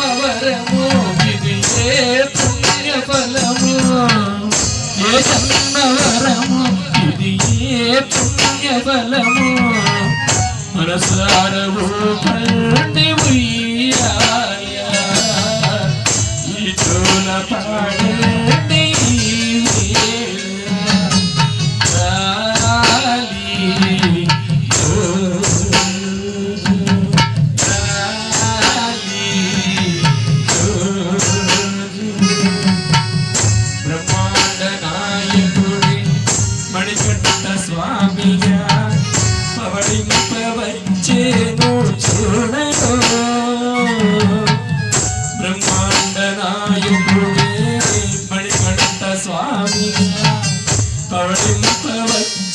జన్మ ఇది ఏ పుణ్య ఫలము ఏ జన్మ ఇది ఏ పుణ్య ఫలము పండి ఉయ్యాల ఈ పాడే स्वामी।